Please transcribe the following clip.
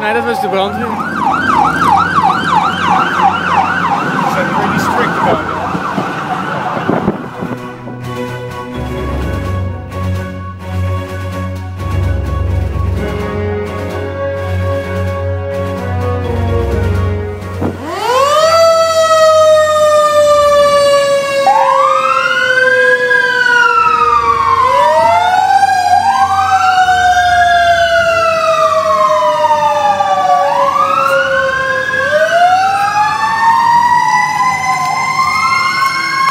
Nee, dat was de brandweer.